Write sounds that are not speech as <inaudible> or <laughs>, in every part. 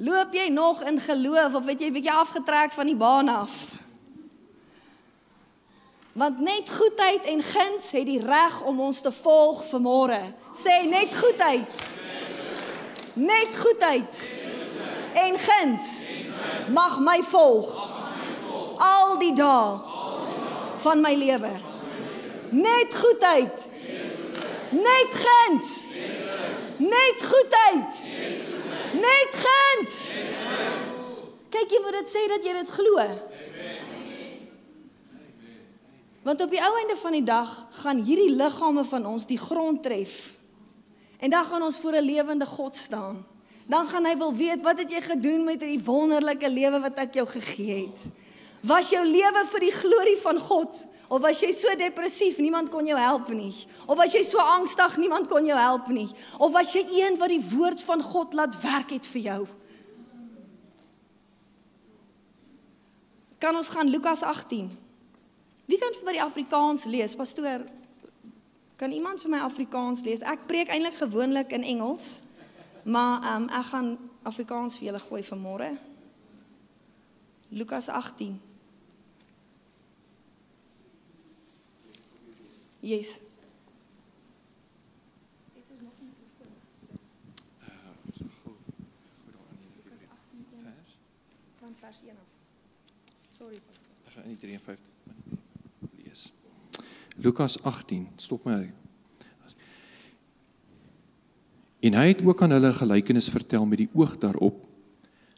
Loop jy nog in geloof of het jy bietjie afgetrek van die baan af? Want net goedheid en guns het die reg om ons te volg vanmôre. Sê net goedheid. Net goedheid. En guns mag my volg. Al die dae van my lewe. Net goedheid. Net guns. Net goedheid. Net guns. Kyk jy moet dit sê dat jy dit glo. Want op die ou einde van die dag gaan hierdie liggame van ons die grond tref. En dan gaan ons voor 'n lewende God staan. Dan gaan hy wil weet wat het jy gedoen met hierdie wonderlike lewe wat ek jou gegee het? Was jou lewe vir die glorie van God of was jy so depressief niemand kon jou help nie? Of was jy so angstig niemand kon jou help nie? Of was jy een wat die woord van God laat werk het vir jou? Kan ons gaan Lukas 18? Wie kan vir my die Afrikaans lees? Pastoor, kan iemand vir my Afrikaans lees? Ek preek eintlik gewoonlik in Engels, maar um, ek gaan Afrikaans vir julle gooi vanmôre. Lukas 18. Yes. Dit is nog 'n mikrofoon. Lukas 18 van vers 1 af. Sorry, pastoor. Ek gaan in die 53 lees. Lukas 18, stop my. En hy het ook aan hulle 'n gelykenis vertel met die oog daarop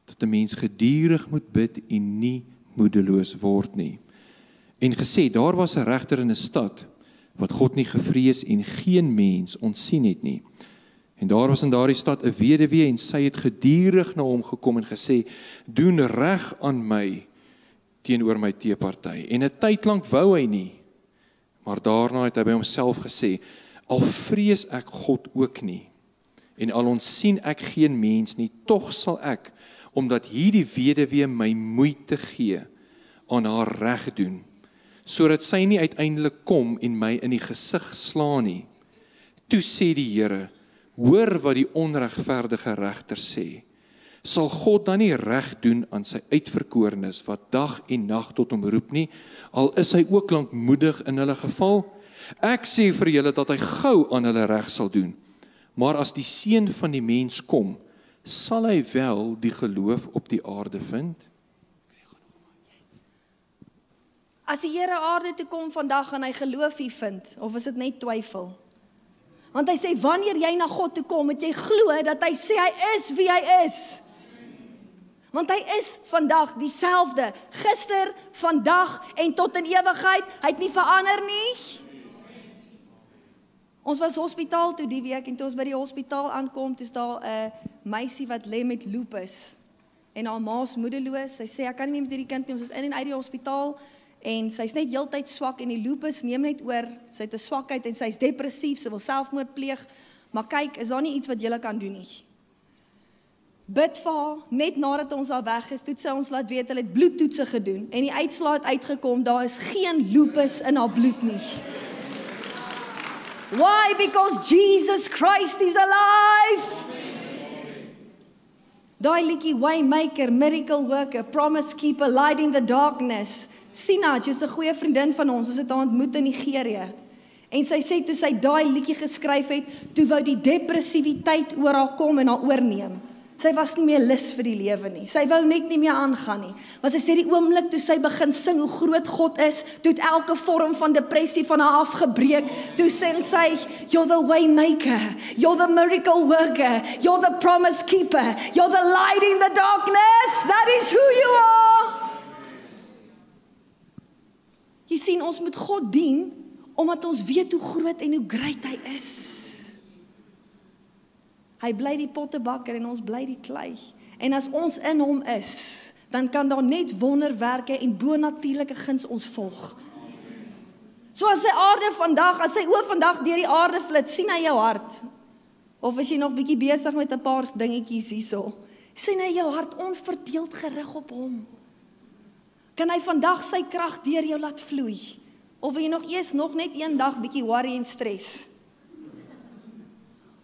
dat 'n mens gedurig moet bid en nie moedeloos word nie. En gesê daar was 'n regter in 'n stad wat God nie gevrees en geen mens ontsien het nie. En daar was in daardie stad 'n weduwee en sy het gedurig na hom gekom en gesê: "Doen reg aan my teenoor my teeparty." En 'n tyd lank wou hy nie. Maar daarna het hy by homself gesê: "Al vrees ek God ook nie en al ons sien ek geen mens nie, tog sal ek omdat hierdie weduwee my moeite gee aan haar reg doen sodat sy nie uiteindelik kom en my in die gesig slaan nie. Toe sê die Here: Hoor wat die onregverdige regter sê. Sal God dan nie reg doen aan sy uitverkorenes wat dag en nag tot hom roep nie, al is hy ook lankmoedig in hulle geval? Ek sê vir julle dat hy gou aan hulle reg sal doen. Maar as die seun van die mens kom, sal hy wel die geloof op die aarde vind? As die Here aarde toe kom vandag gaan hy geloof hier vind of is dit net twyfel? Want hy sê wanneer jy na God toe kom, moet jy glo dat hy sê hy is wie hy is. Want hy is vandag dieselfde, gister, vandag en tot in ewigheid. Hy het nie verander nie. Ons was hospitaal toe die week en toe ons by die hospitaal aankom, dis daar 'n meisie wat lê met lupus en haar ma's moedeloos. Sy sê ek kan nie meer met hierdie kind nie. Ons is in en uit die hospitaal en sy's net heeltyd swak en die lupus neem net oor. Sy het 'n swakheid en sy's depressief, sy wil selfmoord pleeg. Maar kyk, is daar nie iets wat jy kan doen nie? Bid vir haar net nadat ons al weg is, toe sy ons laat weet hulle het bloedtoetse gedoen en die uitslae het uitgekom, daar is geen lupus in haar bloed nie. Why? Because Jesus Christ is alive. Daai liedjie Waymaker, Miracle Worker, Promise Keeper, Light in the Darkness. Sina, jy's 'n goeie vriendin van ons. Ons het haar ontmoet in Nigerië. En sy sê toe sy daai liedjie geskryf het, toe wou die depressiwiteit oor haar kom en haar oorneem. Sy was nie meer lus vir die lewe nie. Sy wou net nie meer aangaan nie. Maar sy sê die oomblik toe sy begin sing hoe groot God is, toe het elke vorm van depressie van haar afgebreek. Toe sê sy, "You're the way maker. You're the miracle worker. You're the promise keeper. You're the light in the darkness. That is who you are." Jy sien ons moet God dien omdat ons weet hoe groot en hoe groot hy is. Hy bly die pottebakker en ons bly die klei. En as ons in hom is, dan kan daar net wonderwerke en bonatuurlike guns ons volg. So as hy aarde vandag, as hy oë vandag deur die aarde flits, sien hy jou hart. Of is jy nog bietjie besig met 'n paar dingetjies hierso? Sien hy jou hart onverdeeld gerig op hom? Kan hy vandag sy krag deur jou laat vloei? Of wil jy nog eers nog net een dag bietjie worry en stres?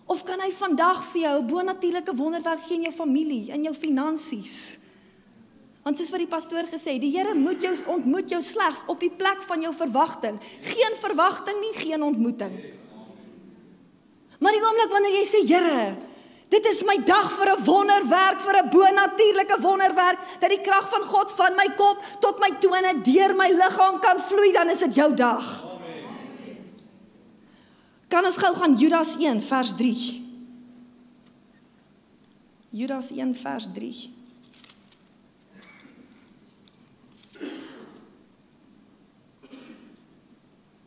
Of kan hy vandag vir jou 'n bonatuurlike wonderwerk gee in jou familie, in jou finansies? Want soos wat die pastoor gesê het, die Here moet jou ontmoet jou slegs op die plek van jou verwagting. Geen verwagting nie, geen ontmoeting. Maar die oomblik wanneer jy sê, Here, dit is my dag vir 'n wonderwerk, vir 'n bonatuurlike wonderwerk, dat die krag van God van my kop tot my tone deur my liggaam kan vloei, dan is dit jou dag. Kan ons gou gaan Judas 1 vers 3. Judas 1 vers 3.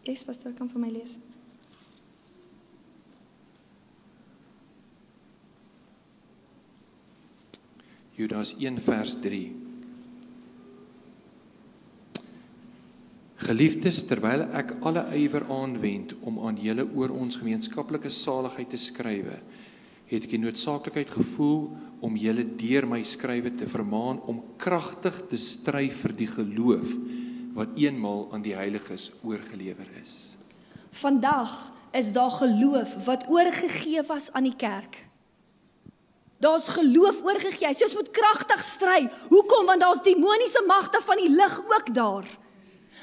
Yes, pastoor kan vir my lees. Judas 1 vers 3. Geliefdes, terwyl ek alle ywer aanwend om aan julle oor ons gemeenskaplike saligheid te skrywe, het ek die noodsaaklikheid gevoel om julle deur my skrywe te vermaan om kragtig te stry vir die geloof wat eenmal aan die heiliges oorgelewer is. Vandag is daar geloof wat oorgegee was aan die kerk. Daar's geloof oorgegee. Hy sê ons moet kragtig stry. Hoekom? Want daar's demoniese magte van die lig ook daar.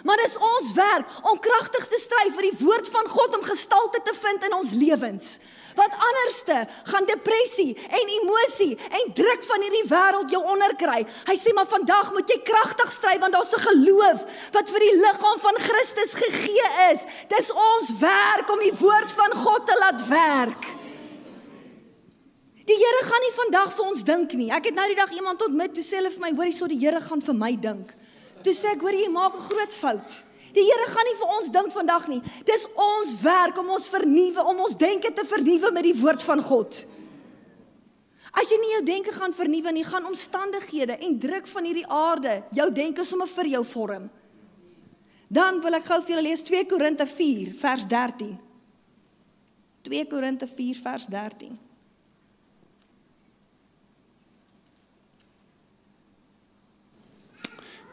Maar dis ons werk om kragtig te stry vir die woord van God om gestalte te vind in ons lewens. Wat anderste gaan depressie en emosie en druk van hierdie wêreld jou onderkry. Hy sê maar vandag moet jy kragtig stry want daar's 'n geloof wat vir die liggaam van Christus gegee is. Dis ons werk om die woord van God te laat werk. Die Here gaan nie vandag vir ons dink nie. Ek het nou die dag iemand ontmoet, toe sê hulle vir my, hoorie, so die Here gaan vir my dink. Toe sê ek, hoor jy maak 'n groot fout. Die Here gaan nie vir ons dink vandag nie. Dis ons werk om ons vernuwe, om ons denke te vernuwe met die woord van God. As jy nie jou denke gaan vernuwe nie, gaan omstandighede en druk van hierdie aarde jou denke sommer vir jou vorm. Dan wil ek gou vir julle lees 2 Korinte 4 vers 13. 2 Korinte 4 vers 13.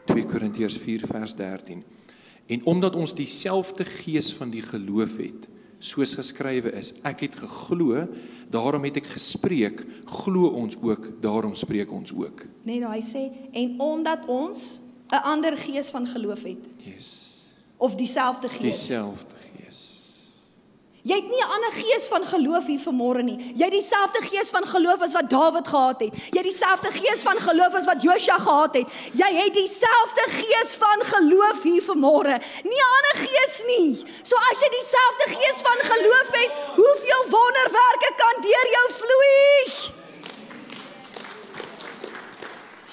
2 Korintiërs 4 vers 13. En omdat ons dieselfde gees van die geloof het, soos geskrywe is, ek het geglo, daarom het ek gespreek, glo ons ook, daarom spreek ons ook. Nee, nou hy sê en omdat ons 'n ander gees van geloof het. Yes. Of dieselfde gees. Dieselfde. Jy het nie 'n ander gees van geloof hier vanmôre nie. Jy het dieselfde gees van geloof as wat Dawid gehad het. Jy het dieselfde gees van geloof as wat Josua gehad het. Jy het dieselfde gees van geloof hier vanmôre. Nie 'n ander gees nie. So as jy dieselfde gees van geloof het, hoeveel wonderwerke kan deur jou vloei?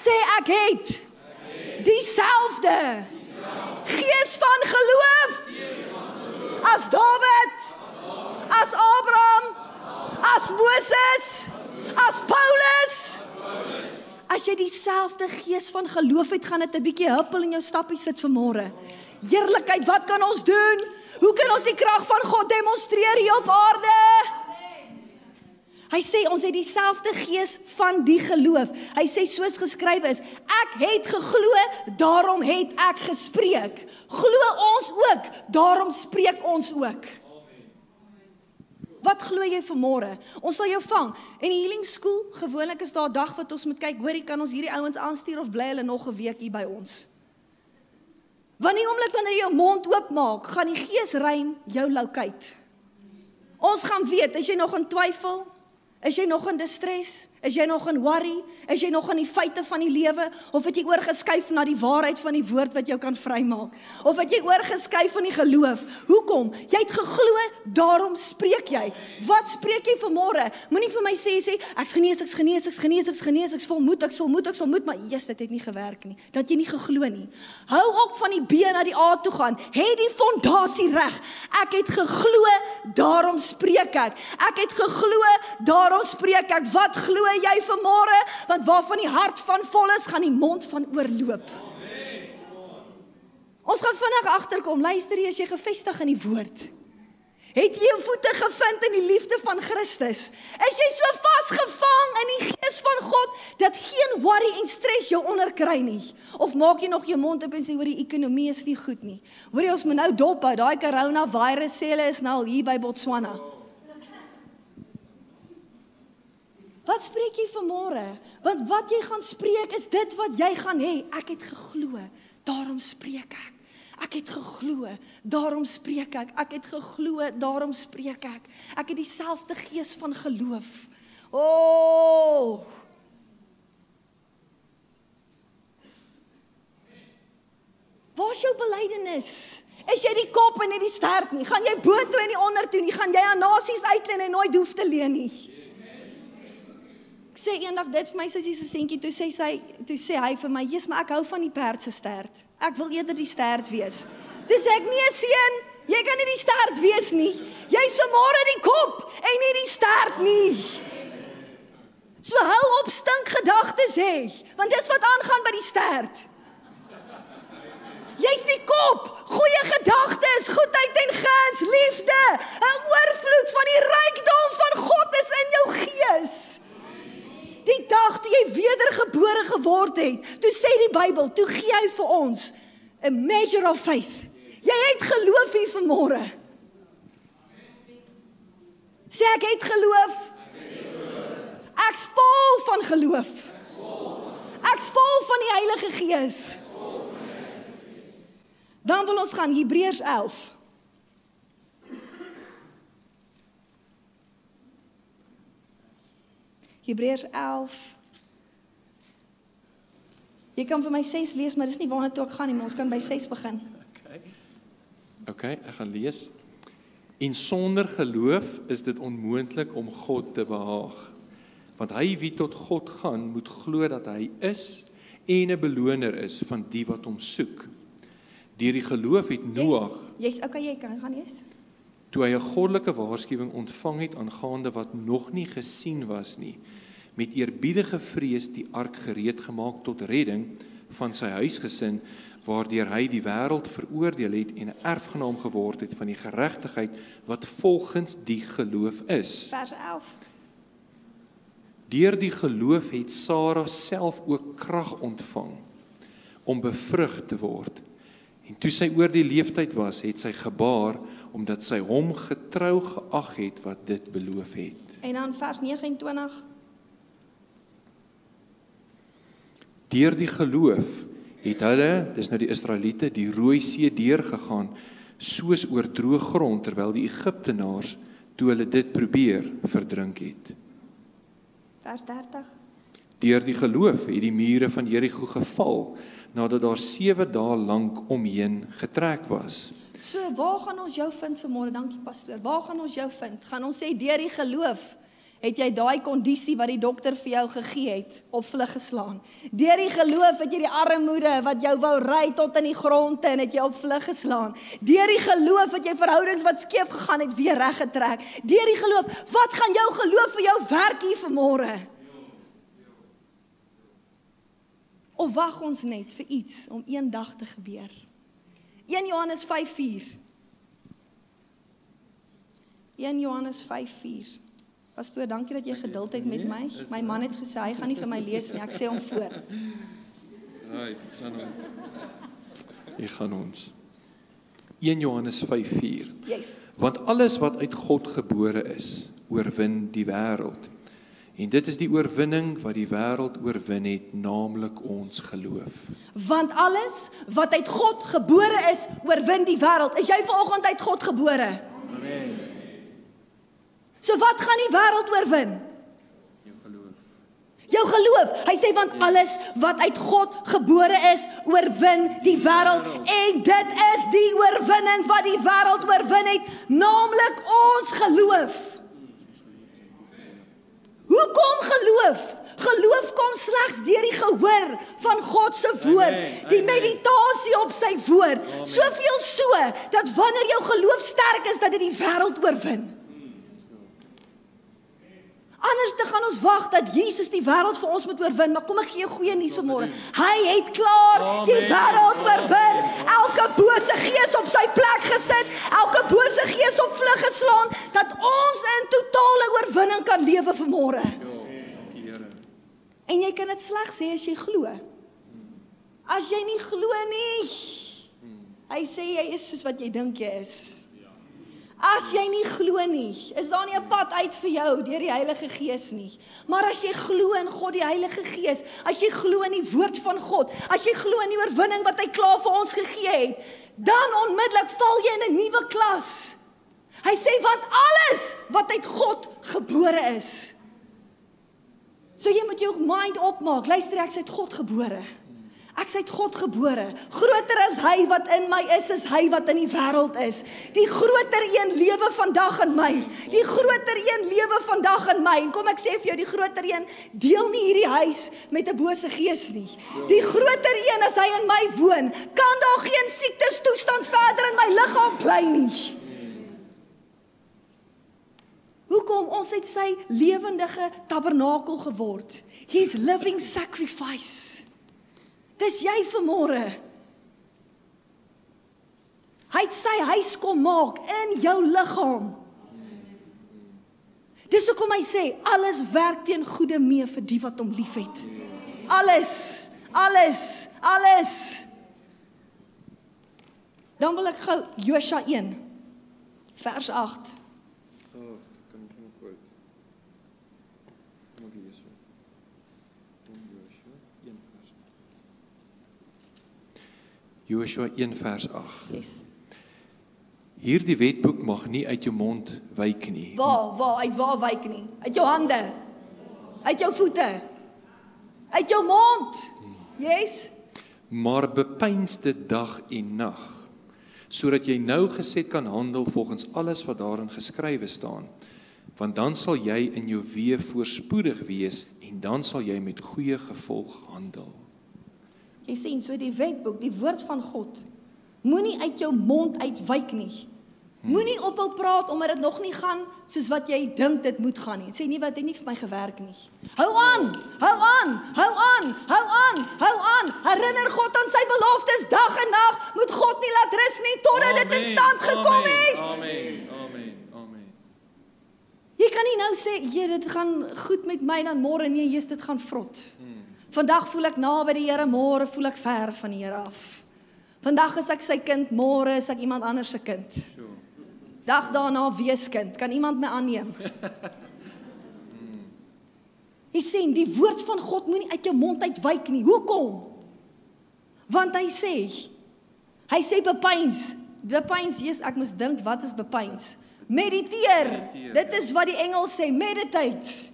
Sê ek het dieselfde gees van geloof as Dawid as Abraham, as Moses, as Paulus. As jy dieselfde gees van geloof het, gaan dit 'n bietjie huppel in jou stappies sit vanmôre. Heerlikheid, wat kan ons doen? Hoe kan ons die krag van God demonstreer hier op aarde? Hy sê ons het dieselfde gees van die geloof. Hy sê soos geskrywe is, ek het geglo, daarom het ek gespreek. Glo ons ook, daarom spreek ons ook. Wat glo jy vir môre? Ons sal jou vang. En die healing school, gewoonlik is daar 'n dag wat ons moet kyk, hoorie, kan ons hierdie ouens aanstuur of bly hulle nog 'n week hier by ons? Die oomblik wanneer jy jou mond oopmaak, gaan die gees ruim jou loukeit. Ons gaan weet, as jy nog in twyfel, is jy nog in distress? Is jy nog in worry? Is jy nog aan die feite van die lewe of het jy oorgeskuif na die waarheid van die woord wat jou kan vrymaak? Of het jy oorgeskuif van die geloof? Hoekom? Jy het geglo, daarom spreek jy. Wat spreek jy vanmôre? Moenie vir my sê sê ek's genees, ek's genees, ek's genees, ek's genees, ek's volmoed, ek's volmoed, ek's volmoed, maar eers dit het nie gewerk nie. Dat jy nie geglo nie. Hou op van die B na die A toe gaan. Het die fondasie reg. Ek het geglo, daarom spreek ek. Ek het geglo, daarom spreek ek. Wat glo jy vanmôre want waarvan die hart van vol is, gaan die mond van oorloop. Ons gaan vinnig agterkom. Luister jy as jy gefestig in die woord. Het jy jou voete gevind in die liefde van Christus? Is jy so vasgevang in die gees van God dat geen worry en stres jou onderkry nie? Of maak jy nog jou mond oop en sê hoor die ekonomie is nie goed nie? Hoor jy ons moet nou dop hou. Daai corona virus sê hulle is nou hier by Botswana. Wat spreek jy vanmôre? Want wat jy gaan spreek is dit wat jy gaan hê. Ek het geglo, daarom spreek ek. Ek het geglo, daarom spreek ek. Ek het geglo, daarom spreek ek. Ek het dieselfde gees van geloof. O! Oh! Waar is jou belydenis? Is jy die kop en nie die stert nie? Gaan jy bo toe en nie onder toe nie? Gaan jy aan nasies uitleen en nooit hoef te leen nie? Ek sê eendag dit vir my sussie se seentjie toe sê sy toe sê hy vir my, "Jesus, maar ek hou van die perd se stert. Ek wil eerder die stert wees." Toe sê ek, "Nee seun, jy kan nie die stert wees nie. Jy's sommer die kop en nie die stert nie." So hou op stink gedagtes hê, want dis wat aangaan by die stert. Jy's die kop. Goeie gedagtes, goedheid en guns, liefde, 'n oorvloed van die rykdom van God is in jou gees. Die dag toe jy wedergebore geword het, toe sê die Bybel, toe gee hy vir ons 'n measure of faith. Jy het geloof hier vanmôre. Sê ek het geloof. Ek's vol van geloof. Ek's vol van die Heilige Gees. Dan wil ons gaan Hebreërs 11. Hebreërs 11. Jy kan vir my 6 lees, maar dis nie waarna toe ek gaan nie, maar ons kan by 6 begin. Okay. Okay, ek gaan lees. En sonder geloof is dit onmoontlik om God te behaag. Want hy wie tot God gaan, moet glo dat hy is en 'n beloner is van die wat hom soek. Deur die geloof het Noag, Jy's okay, jy kan gaan lees. Toe hy 'n goddelike waarskuwing ontvang het aangaande wat nog nie gesien was nie, met eerbiedige vrees die ark gereed gemaak tot redding van sy huisgesin waardeur hy die wêreld veroordeel het en 'n erfgenaam geword het van die geregtigheid wat volgens die geloof is. Vers 11. Deur die geloof het Sara self ook krag ontvang om bevrug te word. En toe sy oor die leeftyd was, het sy gebaar omdat sy hom getrou geag het wat dit beloof het. En dan vers 29. Deur die geloof het hulle, dis nou die Israeliete, die Rooi See deurgegaan soos oor droë grond terwyl die Egiptenaars toe hulle dit probeer verdrink het. Vers 30. Deur die geloof het die mure van Jeriko geval nadat daar 7 dae lank omheen getrek was. So, waar gaan ons jou vind vanmôre? Dankie pastoor. Waar gaan ons jou vind? Gaan ons sê deur die geloof het jy daai kondisie wat die dokter vir jou gegee het op vlug geslaan. Deur die geloof het jy die armoede wat jou wou ry tot in die grond en het jy op vlug geslaan. Deur die geloof het jy verhoudings wat skeef gegaan het weer reggetrek. Deur die geloof, wat gaan jou geloof vir jou werk hier vanmôre? Of wag ons net vir iets om eendag te gebeur? 1 Johannes 5:4 1 Johannes 5:4 Pastoor, dankie dat jy geduld het met my. My man het gesê hy gaan nie vir my lees nie. Ek sê hom voor. Right, gaan ons. Hier gaan ons. 1 Johannes 5:4 Yes. Want alles wat uit God gebore is, oorwin die wêreld. En dit is die oorwinning wat die wêreld oorwin het, naamlik ons geloof. Want alles wat uit God gebore is, oorwin die wêreld. Is jy vanoggend uit God gebore? Amen. So wat gaan die wêreld oorwin? Jou geloof. Jou geloof. Hy sê want alles wat uit God gebore is, oorwin die wêreld en dit is die oorwinning wat die wêreld oorwin het, naamlik ons geloof. Hoekom geloof? Geloof kom slegs deur die gehoor van God se woord, die meditasie op sy woord. Soveel so dat wanneer jou geloof sterk is, dat dit die wêreld oorwin. Anders te gaan ons wag dat Jesus die wêreld vir ons moet oorwin, maar kom ek gee goeie nuus vanmôre. Hy het klaar die wêreld oorwin. Elke bose gees op sy plek gesit, elke bose gees op vlug geslaan dat ons in totale oorwinning kan lewe vanmôre. Ja, dankie Here. En jy kan dit slegs sê as jy glo. As jy nie glo nie, hy sê jy is soos wat jy dink jy is. As jy nie glo nie, is daar nie 'n pad uit vir jou deur die Heilige Gees nie. Maar as jy glo in God die Heilige Gees, as jy glo in die woord van God, as jy glo in die oorwinning wat hy klaar vir ons gegee het, dan onmiddellik val jy in 'n nuwe klas. Hy sê want alles wat uit God gebore is. So jy moet jou mind opmaak. Luister, ek sê uit God gebore. Ek sê God gebore. Groter as hy wat in my is, is hy wat in die wêreld is. Die groter een lewe vandag in my. Die groter een lewe vandag in my. En kom ek sê vir jou, die groter een deel nie hierdie huis met 'n bose gees nie. Die groter een as hy in my woon, kan daar geen siektes toestand verder in my liggaam bly nie. Hoekom ons het sy lewendige tabernakel geword. He's living sacrifice. Dis jy vanmôre. Hy het sy huis kom maak in jou liggaam. Dis hoekom hy sê alles werk teen goeie mee vir die wat hom liefhet. Alles, alles, alles. Dan wil ek gou Josua 1 vers 8. Oh, kan ek nog quote? Kom ek lees so. Kom Joshua 1 vers. Joshua 1 vers 8. Yes. Hierdie wetboek mag nie uit jou mond wyk nie. Waar, waar, uit waar wyk nie? Uit jou hande. Uit jou voete. Uit jou mond. Yes. Maar bepeins dit dag en nag sodat jy nou gesed kan handel volgens alles wat daarin geskrywe staan. Want dan sal jy in jou weë voorspoedig wees en dan sal jy met goeie gevolg handel. Jy sien so die wetboek, die woord van God. Moenie uit jou mond uitwyk nie. Moenie ophou praat omdat dit nog nie gaan soos wat jy dink dit moet gaan nie. Sê nie wat het nie vir my gewerk nie. Hou aan. Hou aan. Hou aan. Hou aan. Hou aan. Herinner God aan sy beloftes dag en nag. Moet God nie laat rus nie totdat dit in stand gekom het. Amen. Amen. Amen. Jy kan nie nou sê, "Jee, dit gaan goed met my dan môre nee, Jesus, dit gaan vrot." Vandag voel ek naby die Here, môre voel ek ver van die Here af. Vandag is ek sy kind, môre is ek iemand anders se kind. Dag daarna weeskind. Kan iemand my aanneem? Hy sê die woord van God moenie uit jou mond uitwyk nie. Hoekom? Want hy sê hy sê bepeins. Bepeins, Jesus, ek moes dink wat is bepeins? Mediteer. Mediteer. Dit is wat die engel sê, meditate.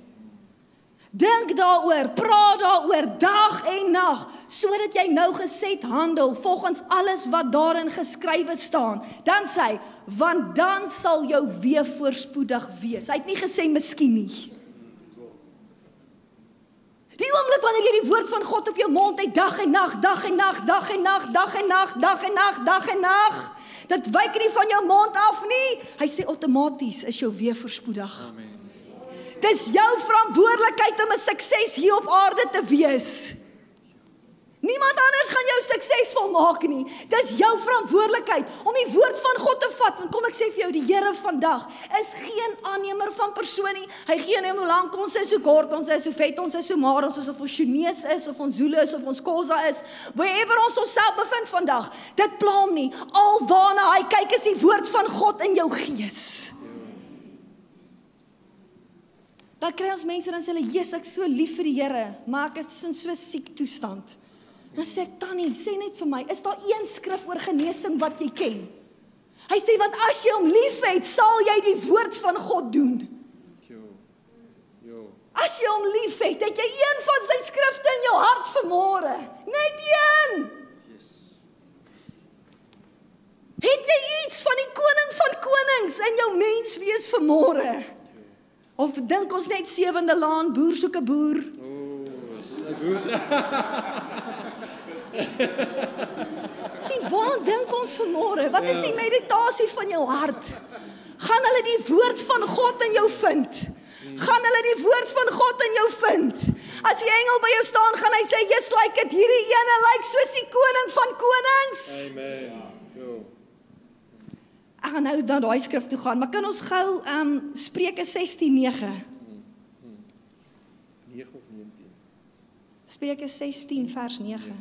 Dink daaroor, praat daaroor dag en nag sodat jy nou gesed handel volgens alles wat daarin geskrywe staan. Dan sê hy, want dan sal jou weer voorspoedig wees. Hy het nie gesê miskien nie. Die oomblik wanneer jy die woord van God op jou mond het dag en nag, dag en nag, dag en nag, dag en nag, dag en nag, dag en nag, dit wyk nie van jou mond af nie. Hy sê outomaties is jou weer voorspoedig. Amen. Dis jou verantwoordelikheid om 'n sukses hier op aarde te wees. Niemand anders gaan jou suksesvol maak nie. Dis jou verantwoordelikheid om die woord van God te vat. Want kom ek sê vir jou, die Here vandag is geen aannemer van persoon nie. Hy gee nie hoe lank ons is, hoe kort ons is, hoe vet ons is, hoe maar ons is of ons Chinese is of ons Zulu is of ons Khoza is. Wherever ons onsself bevind vandag, dit pla hom nie. Alwaarna hy kyk is die woord van God in jou gees. Dan kry ons mense dan sê hulle, "Jesus, ek is so lief vir die Here, maar ek is in so siek toestand." Dan sê ek, "Tannie, sê net vir my, is daar een skrif oor genesing wat jy ken?" Hy sê, "Want as jy hom liefhet, sal jy die woord van God doen." Jo. Jo. As jy hom liefhet, het jy een van sy skrifte in jou hart vanmôre. Net een. Yes. Het jy iets van die koning van konings in jou mens wees vanmôre? Of dink ons net sewende laan boer soek 'n boer? O, ek hoor. sien waar dink ons vanmôre? Wat is die meditasie van jou hart? Gaan hulle die woord van God in jou vind? Gaan hulle die woord van God in jou vind? As die engel by jou staan, gaan hy sê, "Jy's lyk dit hierdie ene lyk soos die koning van konings." Amen. Ek gaan nou na daai skrif toe gaan, maar kan ons gou ehm um, Spreuke 16:9. 9 of 19. Spreuke 16 vers 9.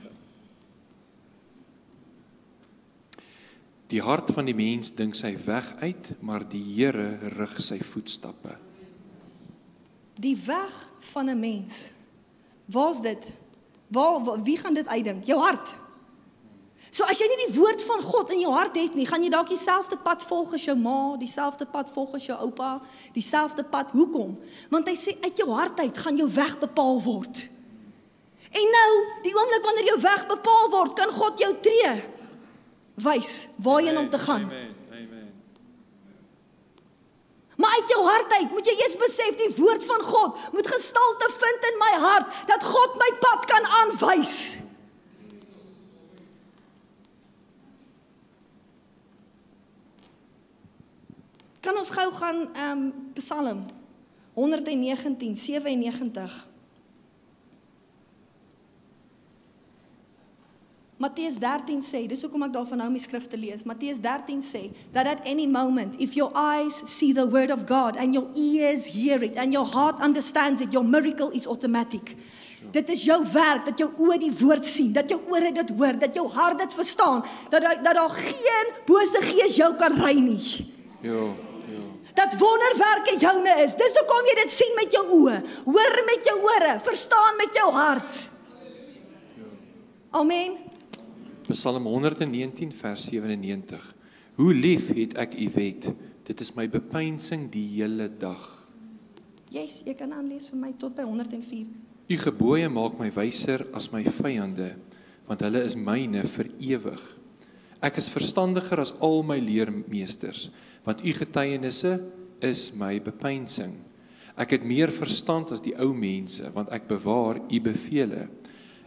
Die hart van die mens dink sy weg uit, maar die Here rig sy voetstappe. Die weg van 'n mens. Waar's dit? Waar, waar wie gaan dit uitdink? Jou hart. So as jy nie die woord van God in jou hart het nie, gaan jy dalk dieselfde pad volg as jou ma, dieselfde pad volg as jou oupa, dieselfde pad. Hoekom? Want hy sê uit jou hart uit gaan jou weg bepaal word. En nou, die oomblik wanneer jou weg bepaal word, kan God jou tree wys waarheen om te gaan. Amen. Amen. Maar uit jou hart uit moet jy eers besef die woord van God moet gestalte vind in my hart dat God my pad kan aanwys. Kan ons gou gaan ehm um, Psalm 119 97 Matteus 13 sê, dis hoekom ek daarvan hou om die skrif te lees. Matteus 13 sê that at any moment if your eyes see the word of God and your ears hear it and your heart understands it, your miracle is automatic. Dit is jou werk dat jou oë die woord sien, dat jou ore dit hoor, dat jou hart dit verstaan, dat dat daar geen bose gees jou kan ry nie. Ja, ja. Dat wonderwerke joune is. Dis hoekom jy dit sien met jou oë, hoor met jou ore, verstaan met jou hart. Amen. Psalm 119 vers 97. Hoe lief het ek u wet. Dit is my bepeinsing die hele dag. Yes, jy kan aanlees vir my tot by 104. U gebooie maak my wyser as my vyande, want hulle is myne vir ewig. Ek is verstandiger as al my leermeesters, want u getuienisse is my bepeinsing. Ek het meer verstand as die ou mense, want ek bewaar u bevele.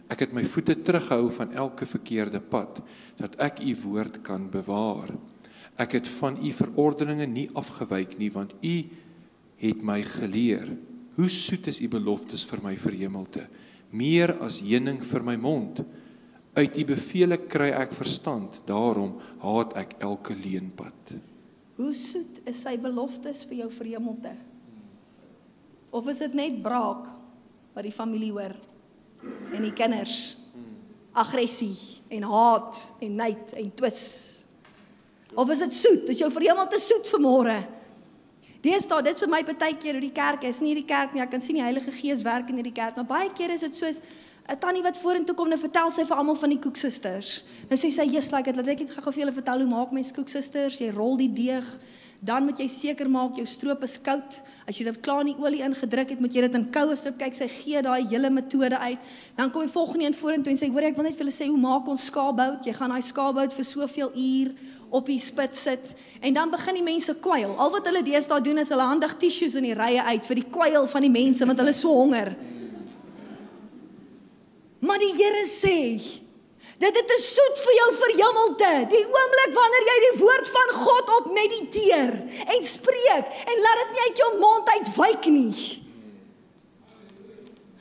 Ek het my voete teruggehou van elke verkeerde pad, dat ek u woord kan bewaar. Ek het van u verordeninge nie afgewyk nie, want u het my geleer. Hoe soet is u beloftes vir my verhemelte, meer as heuning vir my mond. Uit u bevele kry ek verstand, daarom haat ek elke leenpad. Hoe soet is sy beloftes vir jou verhemelte? Of is dit net braak wat die familie hoor? En die kinders aggressie en haat en nait en twis. Of is dit soet? Is jou verhemelte soet vanmôre? Deesdae, dit vir my baie keer hoe die kerk is, nie die kerk nie, ek kan sien die Heilige Gees werk in hierdie kerk, maar baie keer is dit soos 'n tannie wat vorentoe kom en vertel sy vir almal van die koeksusters. Nou sê sy, "Jesus, like dit, laat ek net gou vir julle vertel hoe maak mens koeksusters? Jy rol die deeg, dan moet jy seker maak jou stroop is koud. As jy dit klaar in die olie ingedruk het, moet jy dit in koue stroop kyk, sy gee daai hele metode uit. Dan kom jy volgende een vorentoe en sê, "Hoor, ek wil net vir julle sê hoe maak ons skaapbout? Jy gaan daai skaapbout vir soveel uur op die spit sit en dan begin die mense kwyl. Al wat hulle deesdae doen is hulle handig tissues in die rye uit vir die kwyl van die mense want hulle is so honger. Maar die Here sê dit is soet vir jou verhemelte. Die oomblik wanneer jy die woord van God op mediteer en spreek en laat dit nie uit jou mond uitwyk nie.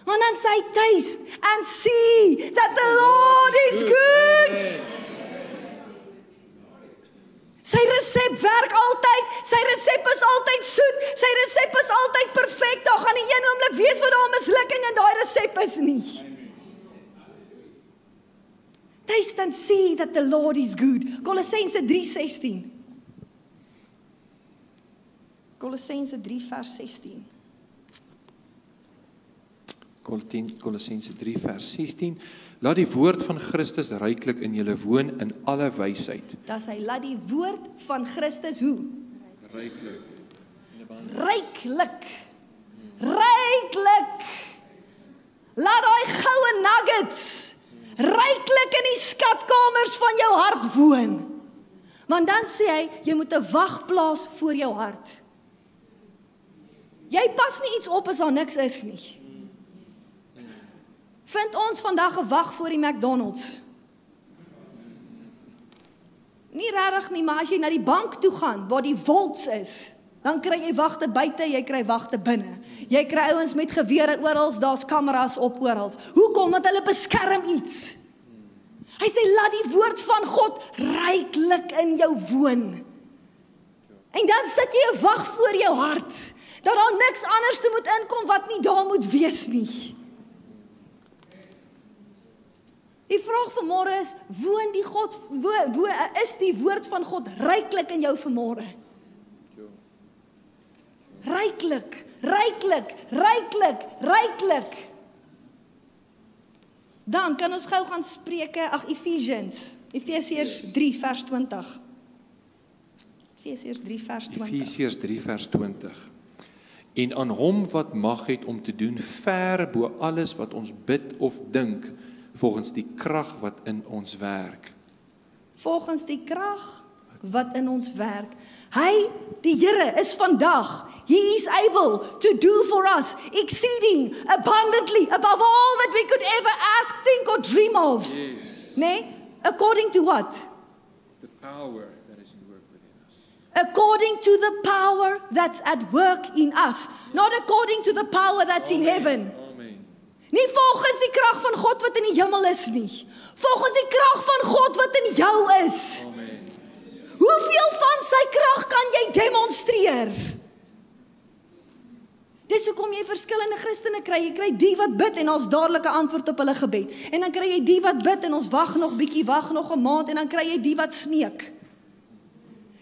Want dan sê taste and see that the Lord is good. Sy resep werk altyd. Sy resep is altyd soet. Sy resep is altyd perfek. Daar gaan nie een oomblik wees waar daar 'n mislukking in daai resep is nie. Taste and see that the Lord is good. Kolossense 3:16. Kolossense 3 vers 16. Kolossense Kolossense 3 vers 16. Laat die woord van Christus ryklik in julle woon in alle wysheid. Dat hy laat die woord van Christus hoe? Ryklik. Ryklik. Ryklik. Laat daai goue nuggets ryklik in die skatkamers van jou hart woon. Want dan sê hy, jy moet 'n wagplaas voor jou hart. Jy pas nie iets op as daar niks is nie. Vind ons vandag 'n wag voor die McDonald's. Nie regtig nie, maar as jy na die bank toe gaan waar die wolts is, dan kry jy wagte buite, jy kry wagte binne. Jy kry ouens met gewere oral, daar's kameras op oral. Hoekom? Want hulle beskerm iets. Hy sê laat die woord van God ryklik in jou woon. En dan sit jy 'n wag voor jou hart dat daar niks anders te moet inkom wat nie daar moet wees nie. Die vraag vanmôre is, woon die God wo, wo is die woord van God ryklik in jou vanmôre? Ryklik, ryklik, ryklik, ryklik. Dan kan ons gou gaan Spreuke, ag Efesiërs, Efesiërs 3 vers 20. Efesiërs 3 vers 20. Efesiërs 3 vers 20. En aan hom wat mag het om te doen ver bo alles wat ons bid of dink volgens die krag wat in ons werk. Volgens die krag wat in ons werk. Hy, die Here is vandag. He is able to do for us exceeding abundantly above all that we could ever ask, think or dream of. Yes. Nee, according to what? The power that is in work within us. According to the power that's at work in us, not according to the power that's in heaven. Amen. Nie volgens die krag van God wat in die hemel is nie. Volgens die krag van God wat in jou is. Amen. Hoeveel van sy krag kan jy demonstreer? Dis hoekom jy verskillende Christene kry. Jy kry die wat bid en ons dadelik 'n antwoord op hulle gebed. En dan kry jy die wat bid en ons wag nog bietjie, wag nog 'n maand en dan kry jy die wat smeek.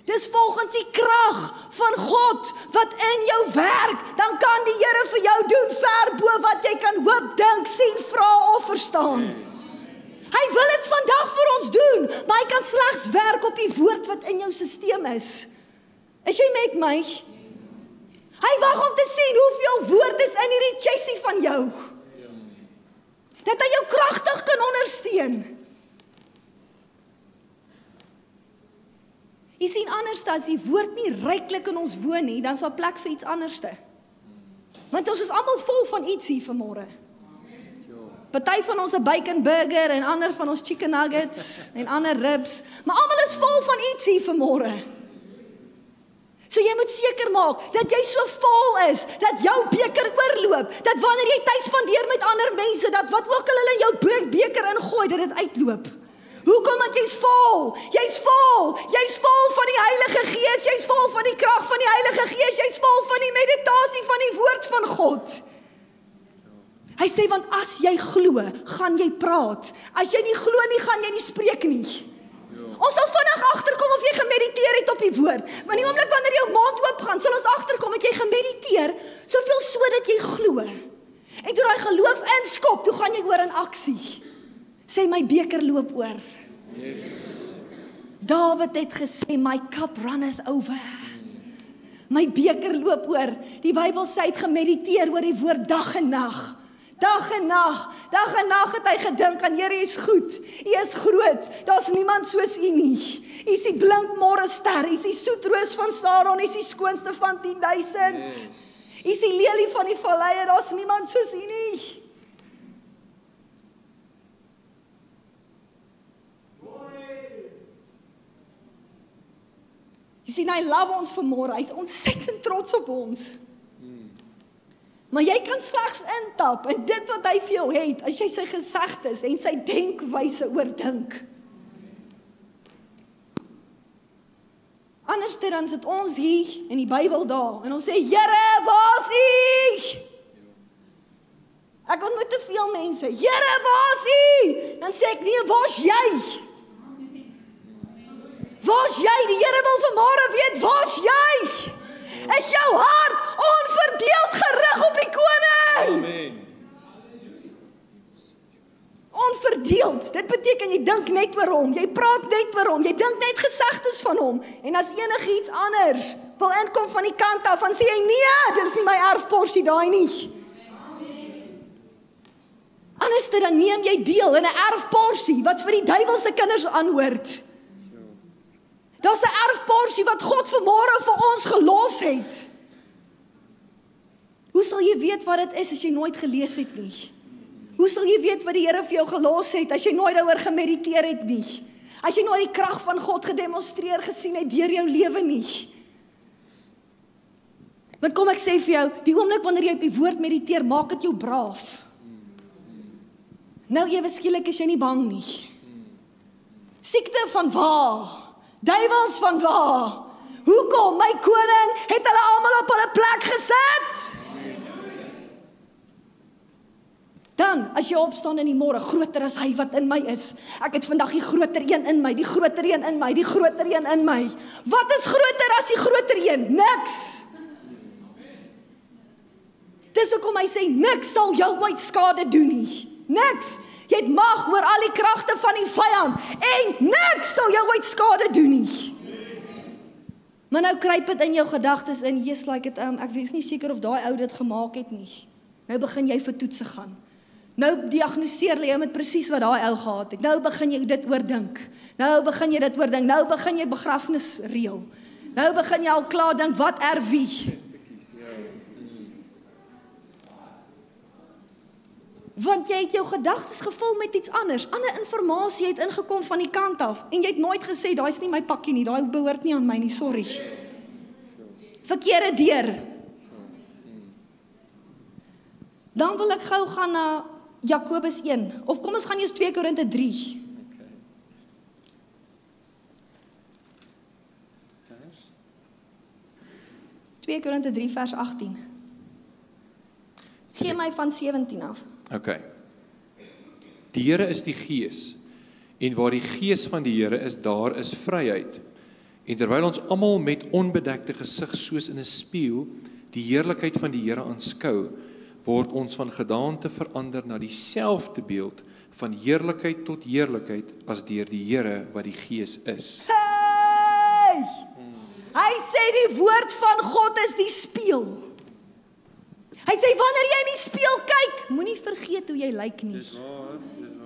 Dis volgens die krag van God wat in jou werk, dan kan die Here vir jou doen ver bo wat jy kan hoop, dink, sien, vra of verstaan. Hy wil dit vandag vir ons doen, maar hy kan slegs werk op die woord wat in jou stelsel is. Is jy met my? Hy wag om te sien hoeveel woord is in hierdie chassis van jou. Dat hy jou kragtig kan ondersteun. Jy sien anders as die woord nie ryklik in ons woon nie, dan sal plek vir iets anderste. Want ons is almal vol van iets hier vanmôre. Party van ons 'n bacon burger en ander van ons chicken nuggets en ander ribs, maar almal is vol van iets hier vanmôre. So jy moet seker maak dat jy so vol is dat jou beker oorloop, dat wanneer jy tyd spandeer met ander mense, dat wat ook al hulle in jou beker ingooi, dat dit uitloop. Hoekom want jy's vol? Jy's vol. Jy's vol van die Heilige Gees. Jy's vol van die krag van die Heilige Gees. Jy's vol van die meditasie van die woord van God. Hy sê want as jy glo, gaan jy praat. As jy nie glo nie, gaan jy nie spreek nie. Ons sal vinnig agterkom of jy gemediteer het op die woord. Maar nie oomblik wanneer jou mond oop gaan, sal ons agterkom dat jy gemediteer, soveel sodat jy glo. En toe daai geloof inskop, toe gaan jy oor in aksie. Sê my beker loop oor. Yes. Dawid het gesê my cup runneth over. My beker loop oor. Die Bybel sê hy het gemediteer oor die woord dag en nag. Dag en nag, dag en nag het hy gedink aan Here, U is goed. U is groot. Daar's niemand soos U nie. U is die blink môre ster, U is die soetroos van Saron, U is die skoonste van 10000. U is die lelie van die vallei, daar's niemand soos U nie. Jy sien hy love ons vanmôre. Hy is ontsettend trots op ons. Maar jy kan slegs intap in dit wat hy vir jou het as jy sy gesegdes en sy denkwyse oordink. Anders dan sit ons hier in die Bybel daar en ons sê Here, waar is U? Ek ontmoet te veel mense. Here, waar is U? Dan sê ek nee, waar's jy? Waar's jy? Die Here wil vanmôre weet, waar's jy? Is jou hart onverdeeld gerig op die koning? Amen. Onverdeeld. Dit beteken jy dink net oor hom. Jy praat net oor hom. Jy dink net gesegdes van hom. En as enigiets anders wil inkom van die kant af, dan sê jy nee, dit is nie my erfporsie daai nie. Anders dan neem jy deel in 'n erfporsie wat vir die duiwel se kinders aanhoort. Daar's 'n erfporsie wat God vanmôre vir ons gelos het. Hoe sal jy weet wat dit is as jy nooit gelees het nie? Hoe sal jy weet wat die Here vir jou gelos het as jy nooit daaroor gemediteer het nie? As jy nooit die krag van God gedemonstreer gesien het deur jou lewe nie? Want kom ek sê vir jou, die oomblik wanneer jy op die woord mediteer, maak dit jou braaf. Nou ewe skielik is jy nie bang nie. Siekte van waar? Duiwels van waar? Hoekom my koning het hulle almal op hulle plek gesit? Dan, as jy opstaan in die môre, groter as hy wat in my is. Ek het vandag die groter een in my, die groter een in my, die groter een in my. Wat is groter as die groter een? Niks. Dis hoekom hy sê niks sal jou ooit skade doen nie. Niks. Jy het mag oor al die kragte van die vyand en niks sal jou ooit skade doen nie. Maar nou kruip dit in jou gedagtes in, jy's like dit um, ek weet nie seker of daai ou dit gemaak het nie. Nou begin jy vir toetse gaan. Nou diagnoseer jy met presies wat daai ou gehad het. Nou begin jy dit oordink. Nou begin jy dit oordink. Nou begin jy begrafnis reël. Nou begin jy al klaar dink wat er wie. Want jy het jou gedagtes gevul met iets anders. Ander inligting het ingekom van die kant af en jy het nooit gesê daai's nie my pakkie nie, daai behoort nie aan my nie, sorry. Verkeerde deur. Dan wil ek gou gaan na Jakobus 1 of kom ons gaan eers 2 Korinte 3. 2 Korinte 3 vers 18. Gee my van 17 af. OK. Die Here is die Gees. En waar die Gees van die Here is, daar is vryheid. En terwyl ons almal met onbedekte gesig soos in 'n spieël die heerlikheid van die Here aanskou, word ons van gedaante verander na dieselfde beeld van heerlikheid tot heerlikheid as deur die Here wat die Gees is. Hey! Hy sê die woord van God is die spieël. Hy sê wanneer jy in die spieël kyk, moenie vergeet hoe jy lyk nie. Dis waar.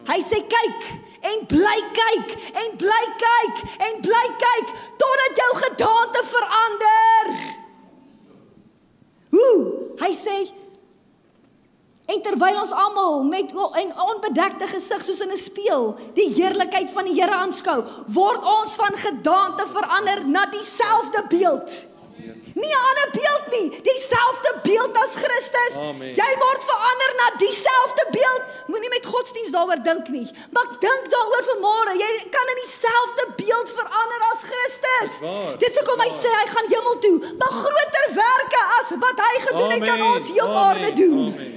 Hy sê kyk en bly kyk en bly kyk en bly kyk totdat jou gedaante verander. Hoe? Hy sê En terwyl ons almal met 'n onbedekte gesig soos in 'n spieël die heerlikheid van die Here aanskou, word ons van gedaante verander na dieselfde beeld. Nie 'n ander beeld nie, dieselfde beeld as Christus. Amen. Jy word verander na dieselfde beeld. Moenie met godsdiens daaroor dink nie, maar dink daaroor vanmôre. Jy kan in dieselfde beeld verander as Christus. Dis hoekom hy sê hy gaan hemel toe, maar groter werke as wat hy gedoen Amen. het kan ons hier op aarde doen. Amen.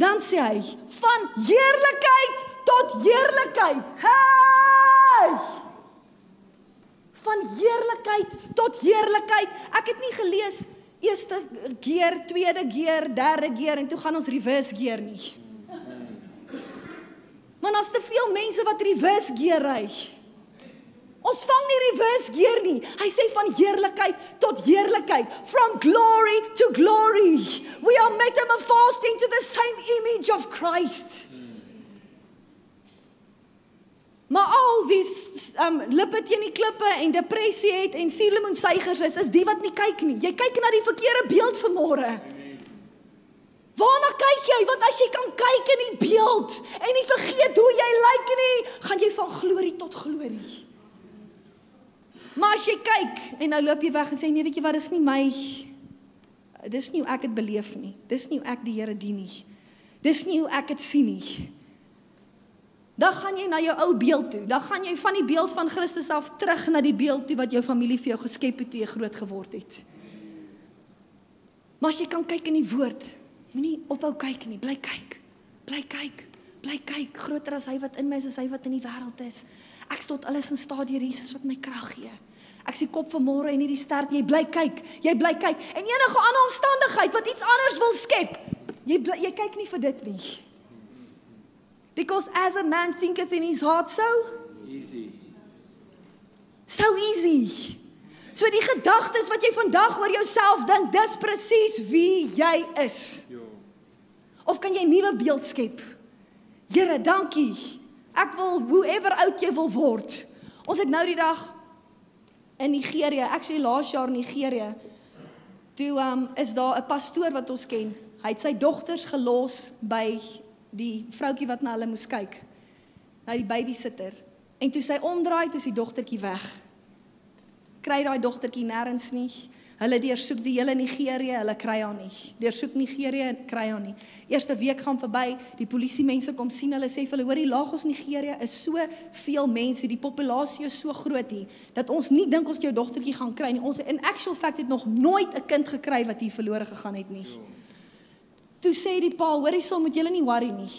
Dan sê hy van heerlikheid tot heerlikheid. Hey! Van heerlikheid tot heerlikheid. Ek het nie gelees eerste keer, tweede keer, derde keer en toe gaan ons reverse gear nie. Maar ons te veel mense wat reverse gear ry. Ons vang nie reverse gear nie. Hy sê van heerlikheid tot heerlikheid, from glory to glory. We are metamorphosed into the same image of Christ. Wie um lippe teen die klippe en depressie het en sielemoensuigers is, is die wat nie kyk nie. Jy kyk na die verkeerde beeld vanmôre. Waarna kyk jy? Want as jy kan kyk in die beeld en nie vergeet hoe jy lyk nie, gaan jy van glorie tot glorie. Maar as jy kyk en nou loop jy weg en sê nee, weet jy wat, dis nie my dis nie hoe ek dit beleef nie. Dis nie hoe ek die Here dien nie. Dis nie hoe ek dit sien nie. Dan gaan jy na jou ou beeld toe. Dan gaan jy van die beeld van Christus af terug na die beeld toe wat jou familie vir jou geskep het toe jy groot geword het. Maar as jy kan kyk in die woord, moenie ophou kyk nie, bly kyk. Bly kyk. Bly kyk. Groter as hy wat in my is, is hy wat in die wêreld is. Ek stot alles in staat deur Jesus wat my krag gee. Ek sien kop van môre en nie die ster. Jy bly kyk. Jy bly kyk. En enige ander omstandigheid wat iets anders wil skep, jy bly, jy kyk nie vir dit nie. Because as a man thinketh in his heart so easy. So easy. So die gedagtes wat jy vandag oor jouself dink, dis presies wie jy is. Ja. Of kan jy 'n nuwe beeld skep? Here, dankie. Ek wil whoever oud jy wil word. Ons het nou die dag in Nigerië, actually laas jaar in Nigerië, toe um, is daar 'n pastoor wat ons ken. Hy het sy dogters gelos by die vroutjie wat na hulle moes kyk. Na die babysitter. En toe sy omdraai, toe is die dogtertjie weg. Kry daai dogtertjie nêrens nie. Hulle deursoek die hele Nigerië, hulle kry haar nie. Deursoek Nigerië, kry haar nie. Eerste week gaan verby, die polisie mense kom sien, hulle sê vir hulle, hoor die Lagos Nigerië is so veel mense, die populasie is so groot hier dat ons nie dink ons jou dogtertjie gaan kry nie. Ons in actual fact het nog nooit 'n kind gekry wat hier verlore gegaan het nie. Toe sê die pa, hoorie son, moet julle nie worry nie.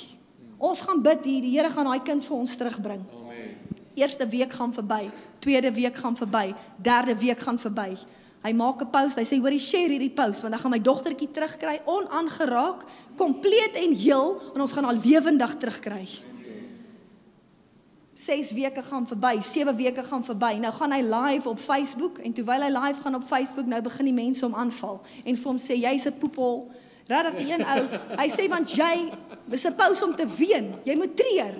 Ons gaan bid hier, die Here gaan daai kind vir ons terugbring. Amen. Eerste week gaan verby, tweede week gaan verby, derde week gaan verby. Hy maak 'n post, hy sê hoorie share hierdie post want dan gaan my dogtertjie terugkry onaangeraak, kompleet en heel en ons gaan haar lewendig terugkry. 6 weke gaan verby, 7 weke gaan verby. Nou gaan hy live op Facebook en terwyl hy live gaan op Facebook, nou begin die mense hom aanval en vir hom sê jy's 'n poepel. Regtig een ou. Hy sê want jy is 'n pos om te ween. Jy moet treur.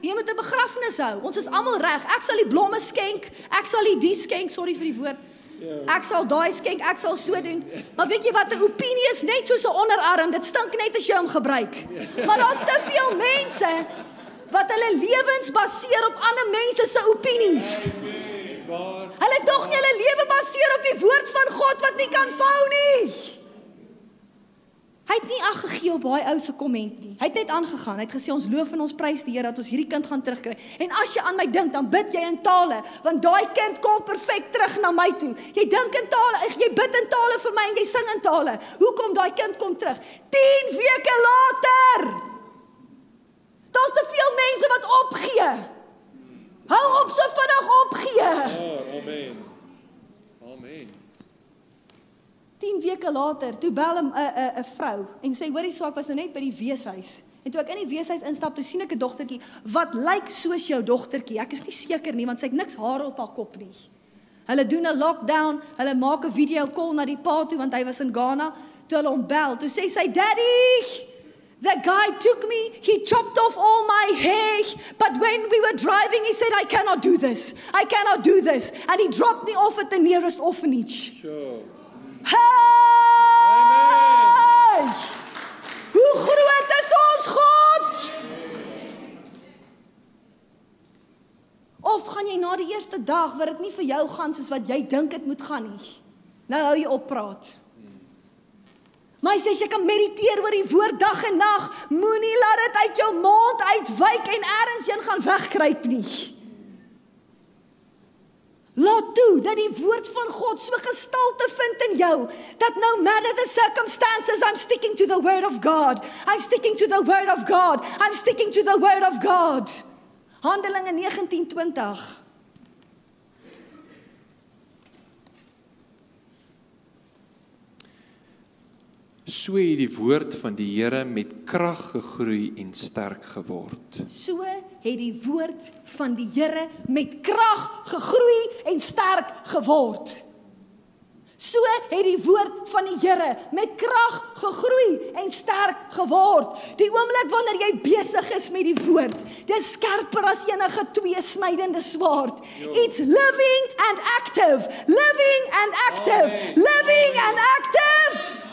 Jy moet 'n begrafnis hou. Ons is almal reg. Ek sal die blomme skenk. Ek sal die die skenk, sorry vir die woord. Ek sal daai skenk, ek sal so doen. Maar weet jy wat 'n opinie is net soos 'n onderarm. Dit stink net as jy hom gebruik. Maar daar's te veel mense wat hulle lewens baseer op ander mense se opinies. Hulle tog nie hulle lewe baseer op die woord van God wat nie kan vou nie. Hy het nie ag gegee op daai ou se komment nie. Hy het net aangegaan. Hy het gesê ons loof en ons prys die Here dat ons hierdie kind gaan terugkry. En as jy aan my dink, dan bid jy in tale, want daai kind kom perfek terug na my toe. Jy dink in tale, jy bid in tale vir my en jy sing in tale. Hoekom daai kind kom terug? 10 weke later. Daar's te veel mense wat opgee. Hou op so vinnig opgee. Oh, amen. Amen. 10 weke later, toe bel 'n 'n 'n vrou en sê hoorie saak was nou net by die weeshuis. En toe ek in die weeshuis instap, toe sien ek 'n dogtertjie wat lyk soos jou dogtertjie. Ek is nie seker nie want sy het niks hare op haar kop nie. Hulle doen 'n lockdown, hulle maak 'n video call na die pa toe want hy was in Ghana. Toe hulle hom bel, toe sê sy daddy The guy took me, he chopped off all my hair, but when we were driving, he said, I cannot do this. I cannot do this. And he dropped me off at the nearest orphanage. Sure. Hey! Hoe groot is ons God? Of gaan jy na die eerste dag waar dit nie vir jou gaan soos wat jy dink dit moet gaan nie? Nou hou jy op praat. Maar hy sê jy kan mediteer oor die woord dag en nag. Moenie laat dit uit jou mond uitwyk en eers heen gaan wegkruip nie. Toe dat die woord van God so gestalte vind in jou dat no matter the circumstances I'm sticking to the word of God. I'm sticking to the word of God. I'm sticking to the word of God. Handelinge 19:20 So het die woord van die Here met krag gegroei en sterk geword. So het die woord van die Here met krag gegroei en sterk geword. So het die woord van die Here met krag gegroei en sterk geword. Die oomblik wanneer jy besig is met die woord, dis skerper as enige tweesnydende swaard. It's living and active, living and active, living and active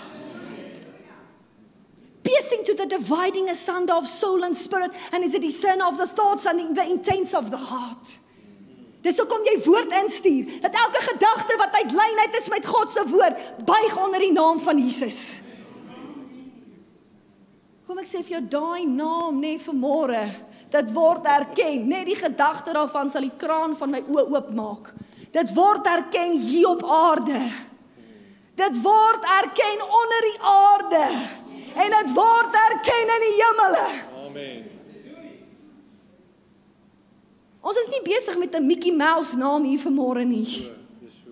piercing to the dividing asunder of soul and spirit and is a discerner of the thoughts and the intents of the heart. Dis hoekom jy woord instuur. Dat elke gedagte wat uit lyn uit is met God se woord, buig onder die naam van Jesus. Kom ek sê vir jou daai naam nê nee, vanmôre, dit word erken. Net die gedagte daarvan sal die kraan van my oë oopmaak. Dit word erken hier op aarde. Dit word erken onder die aarde en dit word erken in die hemele. Amen. Ons is nie besig met 'n Mickey Mouse naam hier vanmôre nie. Dis so.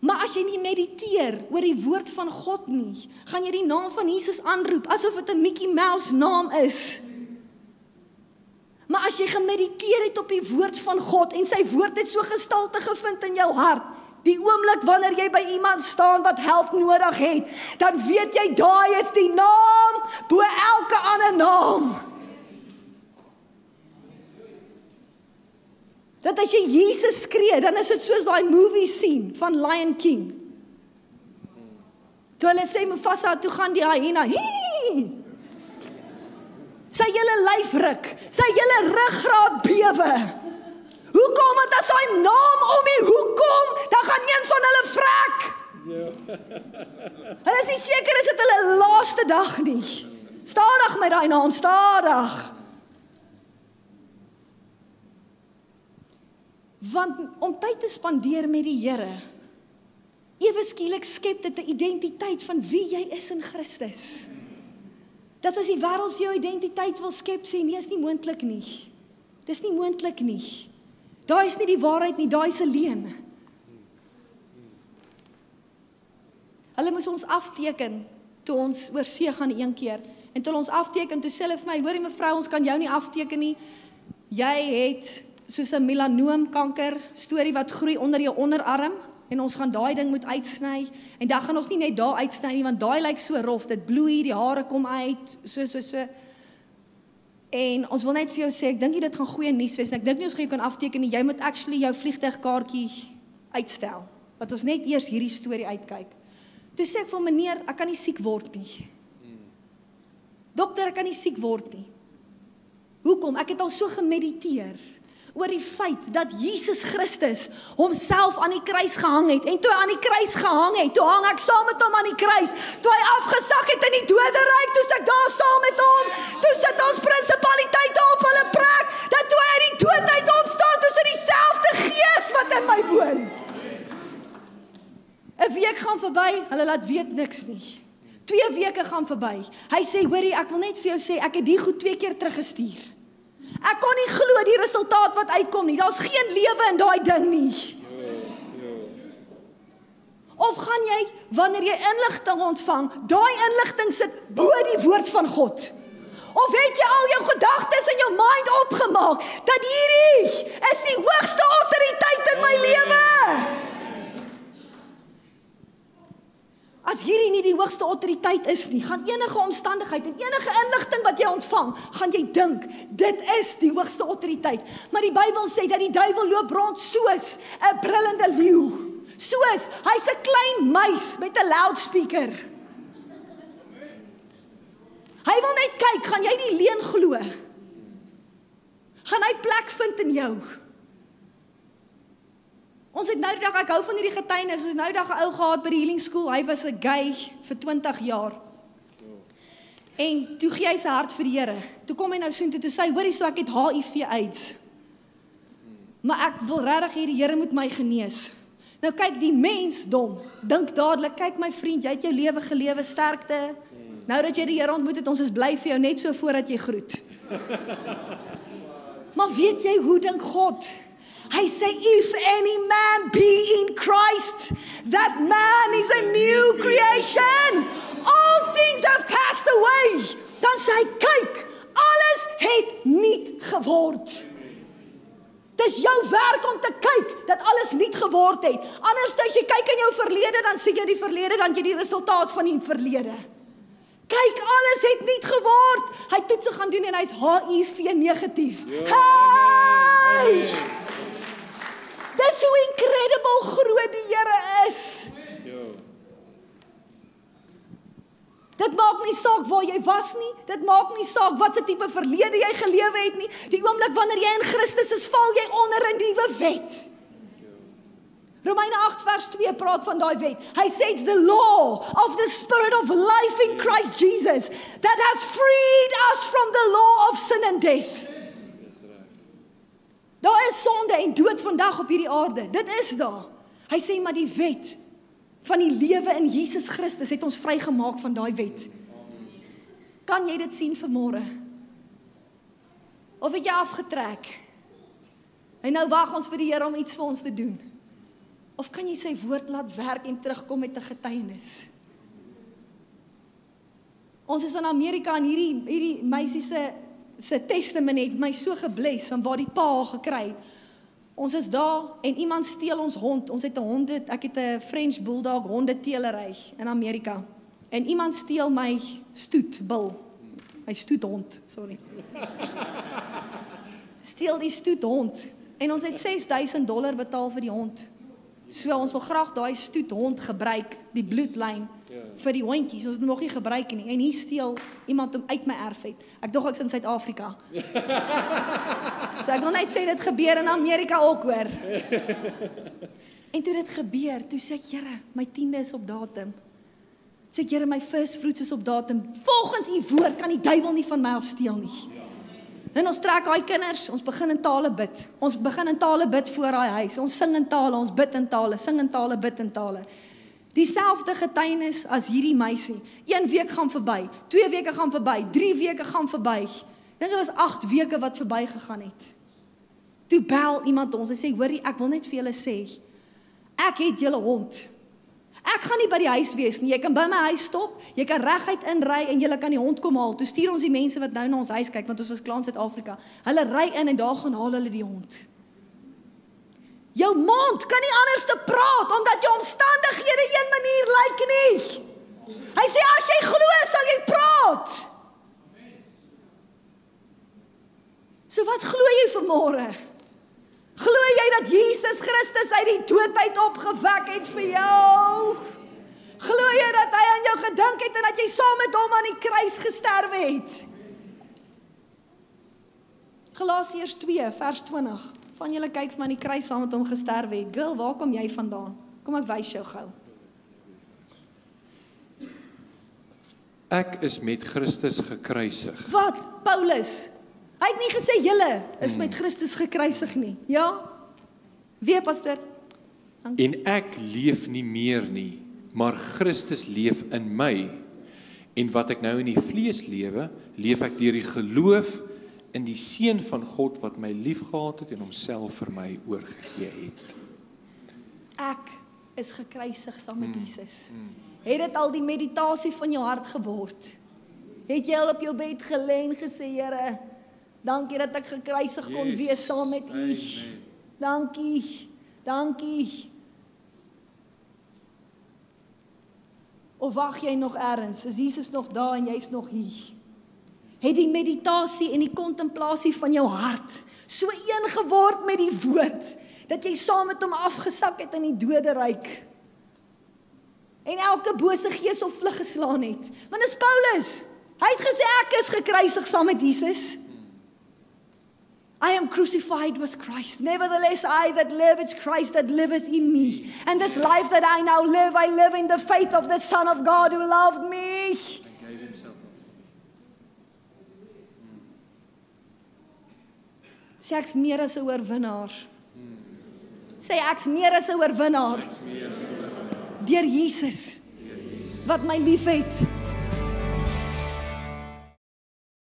Maar as jy nie mediteer oor die woord van God nie, gaan jy die naam van Jesus aanroep asof dit 'n Mickey Mouse naam is. Maar as jy gemediteer het op die woord van God en sy woord het so gestalte gevind in jou hart, Die oomblik wanneer jy by iemand staan wat help nodig het, dan weet jy daai is die naam bo elke ander naam. Dat as jy Jesus skree, dan is dit soos daai movie scene van Lion King. Toe hulle sê Mufasa toe gaan die hyena. Sy hele lyf ruk, sy hele ruggraat bewe. Hoekom want as hy naam om die hoekom, dan gaan een van hulle vrek. Ja. Hulle is nie seker is dit hulle laaste dag nie. Stadig met daai naam, stadig. Want om tyd te spandeer met die Here Ewe skielik skep dit 'n identiteit van wie jy is in Christus. Dat as die wêreld vir jou identiteit wil skep, sê nee, is nie moontlik nie. Dis nie moontlik nie. Daai is nie die waarheid nie, daai is 'n leuen. Hulle moes ons afteken toe ons oor see gaan een keer. En toe ons afteken, toe sê hulle vir my, hoorie mevrou, ons kan jou nie afteken nie. Jy het soos 'n melanoomkanker storie wat groei onder jou onderarm en ons gaan daai ding moet uitsny en dan gaan ons nie net daar uitsny nie want daai lyk so rof dit bloei die hare kom uit so so so en ons wil net vir jou sê ek dink dit gaan goeie nuus wees en ek dink nie ons gaan jou kan afteken nie. Jy moet actually jou vliegtuigkaartjie uitstel. Wat ons net eers hierdie storie uitkyk. Toe sê ek vir meneer ek kan nie siek word nie. Dokter ek kan nie siek word nie. Hoekom? Ek het al so gemediteer oor die feit dat Jesus Christus homself aan die kruis gehang het en toe hy aan die kruis gehang het, toe hang ek saam met hom aan die kruis. Toe hy afgesak het in die doderyk, toe ek daar saam met hom, toe sit ons prinsipaliteite op hulle plek, dat toe hy uit die dood uit opstaan, toe sit dieselfde gees wat in my woon. 'n Week gaan verby, hulle laat weet niks nie. Twee weke gaan verby. Hy sê, "Hoerie, ek wil net vir jou sê, ek het die goed twee keer teruggestuur." Ek kon nie glo die resultaat wat uitkom nie. Daar's geen lewe in daai ding nie. Of gaan jy wanneer jy inligting ontvang, daai inligting sit bo die woord van God? Of het jy al jou gedagtes in jou mind opgemaak dat hierdie is die hoogste autoriteit in my lewe? As hierdie nie die hoogste autoriteit is nie, gaan enige omstandigheid en enige inligting wat jy ontvang, gaan jy dink dit is die hoogste autoriteit. Maar die Bybel sê dat die duiwel loop rond soos 'n brullende leeu. Soos hy's 'n klein muis met 'n loudspeaker. Hy wil net kyk, gaan jy die leuen glo? Gaan hy plek vind in jou? Ons het nou die dag ek hou van hierdie getuienis. Ons het nou dag 'n ou gehad by die healing school. Hy was 'n gay vir 20 jaar. En toe gee hy sy hart vir die Here. Toe kom hy nou sien toe toe sê "Hoorie, so ek het HIV AIDS." Maar ek wil regtig hê die Here moet my genees. Nou kyk die mens dom. Dink dadelik, kyk my vriend, jy het jou lewe gelewe, sterkte. Nou dat jy die Here ontmoet het, ons is bly vir jou net so voordat jy groet. <laughs> maar weet jy hoe dink God? Hy sê if any man be in Christ, that man is a new creation. All things have passed away. Dan sê hy kyk, alles het nuut geword. Dis jou werk om te kyk dat alles nuut geword het. Anders as jy kyk in jou verlede, dan sien jy die verlede, dan jy die resultaat van die verlede. Kyk, alles het nuut geword. Hy toets gaan doen en hy's HIV negatief. Hey! Dis hoe incredible groot die Here is. Ja. Dit maak nie saak waar jy was nie. Dit maak nie saak wat se tipe verlede jy gelewe het nie. Die oomblik wanneer jy in Christus is, val jy onder 'n nuwe wet. Romeine 8 vers 2 praat van daai wet. Hy sê it's the law of the spirit of life in Christ Jesus that has freed us from the law of sin and death. Daar is sonde en dood vandag op hierdie aarde. Dit is daar. Hy sê maar die wet van die lewe in Jesus Christus het ons vrygemaak van daai wet. Kan jy dit sien vanmôre? Of het jy afgetrek? En nou wag ons vir die Here om iets vir ons te doen. Of kan jy sy woord laat werk en terugkom met 'n getuienis? Ons is in Amerika en hierdie hierdie meisie se se testament het my so gebless van waar die pa haar gekry het. Ons is daar en iemand steel ons hond. Ons het 'n hond, ek het 'n French bulldog hondeteelery in Amerika. En iemand steel my stoet bil. My stoethond, sorry. Steel die stoethond en ons het 6000 dollar betaal vir die hond. So ons wil graag daai stoethond gebruik, die bloedlyn Ja. vir die hondjies. Ons het nog nie gebruik nie. En hier steel iemand hom uit my erf uit. Ek dog ek's in Suid-Afrika. <laughs> so ek wil net sê dit gebeur in Amerika ook hoor. <laughs> en toe dit gebeur, toe sê ek, Here, my tiende is op datum. Sê Here, my fruits is op datum. Volgens u woord kan die duiwel nie van my af steel nie. En ons trek daai kinders, ons begin in tale bid. Ons begin in tale bid voor daai huis. Ons sing in tale, ons bid in tale, sing in tale, bid in tale. Dieselfde getuienis as hierdie meisie. Een week gaan verby, twee weke gaan verby, drie weke gaan verby. Dink dit was 8 weke wat verby gegaan het. Toe bel iemand ons en sê, "Hoorie, ek wil net vir julle sê, ek het julle hond. Ek gaan nie by die huis wees nie. Jy kan by my huis stop. Jy kan reguit inry en jy kan die hond kom haal. Toe stuur ons die mense wat nou na ons huis kyk want ons was klaar in Suid-Afrika. Hulle ry in en daar gaan haal hulle die hond. Jou mond kan nie anders te praat omdat jou omstandighede een manier lyk nie. Hy sê as jy glo, sal jy praat. So wat glo jy vanmôre? Glo jy dat Jesus Christus uit die dood uit opgewek het vir jou? Glo jy dat hy aan jou gedink het en dat jy saam met hom aan die kruis gesterf het? Galasiërs 2 vers 20. Van julle kyk vir my aan die kruis saam met hom gesterf het. Girl, waar kom jy vandaan? Kom ek wys jou gou. Ek is met Christus gekruisig. Wat? Paulus, Hy het nie gesê julle is met Christus gekruisig nie. Ja? Wie pastoor? En ek leef nie meer nie, maar Christus leef in my. En wat ek nou in die vlees lewe, leef ek deur die geloof in die seun van God wat my liefgehad het en homself vir my oorgegee het. Ek is gekruisig saam met Jesus. Het dit al die meditasie van jou hart geword? Het jy al op jou bed gelê en gesê, Here, Dankie dat ek gekruisig kon yes. wees saam met U. Dankie. Dankie. Of wag jy nog eers? Is Jesus nog daar en jy's nog hier? Het die meditasie en die kontemplasie van jou hart so een geword met die woord dat jy saam met hom afgesak het in die doderyk? En elke bose gees op vlug geslaan het. Want dis Paulus. Hy het gesê ek is gekruisig saam met Jesus. I am crucified with Christ. Nevertheless, I that live, it's Christ that liveth in me. And this life that I now live, I live in the faith of the Son of God who loved me. And gave himself Sê ek's meer as 'n oorwinnaar. Sê ek's meer as 'n oorwinnaar. Deur Jesus wat my liefhet.